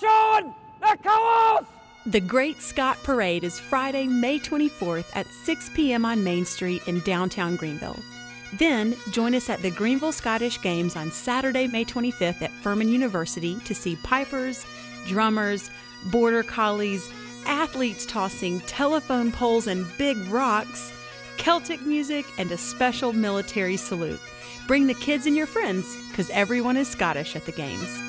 John! The! The Great Scot Parade is Friday, May 24th at 6 p.m. on Main Street in downtown Greenville. Then join us at the Greenville Scottish Games on Saturday, May 25th at Furman University to see pipers, drummers, border collies, athletes tossing telephone poles and big rocks, Celtic music, and a special military salute. Bring the kids and your friends because everyone is Scottish at the Games.